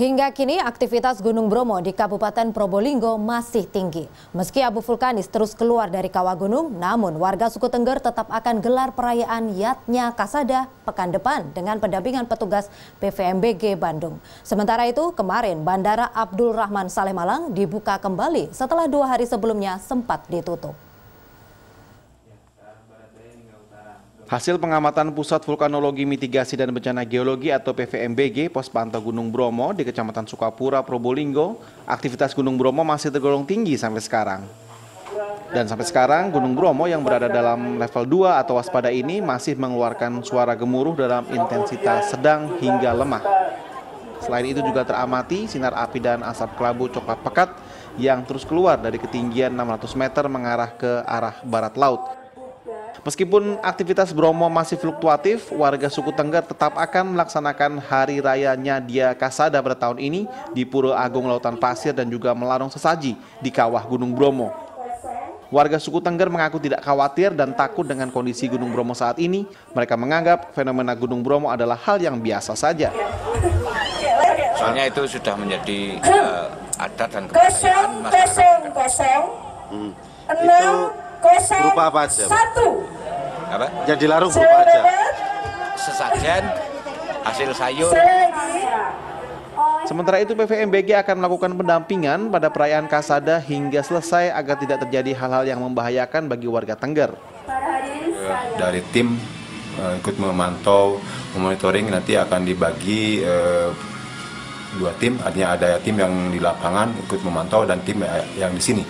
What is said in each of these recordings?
Hingga kini aktivitas Gunung Bromo di Kabupaten Probolinggo masih tinggi. Meski abu vulkanis terus keluar dari kawah gunung, namun warga suku Tengger tetap akan gelar perayaan Yatnya Kasada pekan depan dengan pendampingan petugas PVMBG Bandung. Sementara itu, kemarin Bandara Abdul Rahman Saleh Malang dibuka kembali setelah dua hari sebelumnya sempat ditutup. Hasil pengamatan Pusat Vulkanologi Mitigasi dan Bencana Geologi atau PVMBG Pos Pantau Gunung Bromo di Kecamatan Sukapura, Probolinggo, aktivitas Gunung Bromo masih tergolong tinggi sampai sekarang. Dan sampai sekarang Gunung Bromo yang berada dalam level 2 atau waspada ini masih mengeluarkan suara gemuruh dalam intensitas sedang hingga lemah. Selain itu juga teramati sinar api dan asap kelabu coklat pekat yang terus keluar dari ketinggian 600 meter mengarah ke arah barat laut. Meskipun aktivitas Bromo masih fluktuatif, warga suku Tengger tetap akan melaksanakan Hari Raya Nyadia Kasada pada tahun ini di Pura Agung Lautan Pasir dan juga melarung sesaji di kawah Gunung Bromo. Warga suku Tengger mengaku tidak khawatir dan takut dengan kondisi Gunung Bromo saat ini. Mereka menganggap fenomena Gunung Bromo adalah hal yang biasa saja. Soalnya itu sudah menjadi uh, adat dan masyarakat. Hmm. Itu berupa apa aja? Satu. Apa? Yang dilarung berupa aja? Sesajen, hasil sayur. Sementara itu PVMBG akan melakukan pendampingan pada perayaan Kasada hingga selesai agar tidak terjadi hal-hal yang membahayakan bagi warga Tengger. Dari tim uh, ikut memantau, memonitoring nanti akan dibagi uh, dua tim, artinya ada tim yang di lapangan ikut memantau dan tim yang di sini.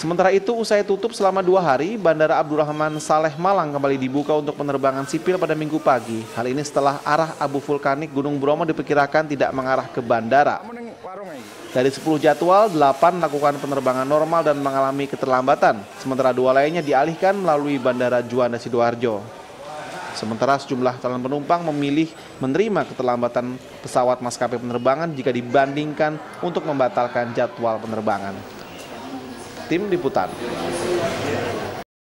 Sementara itu, usai tutup selama dua hari, Bandara Abdurrahman Saleh Malang kembali dibuka untuk penerbangan sipil pada minggu pagi. Hal ini setelah arah abu vulkanik Gunung Bromo diperkirakan tidak mengarah ke bandara. Dari 10 jadwal, 8 melakukan penerbangan normal dan mengalami keterlambatan, sementara dua lainnya dialihkan melalui Bandara Juanda Sidoarjo. Sementara sejumlah calon penumpang memilih menerima keterlambatan pesawat maskapai penerbangan jika dibandingkan untuk membatalkan jadwal penerbangan. Tim Liputan.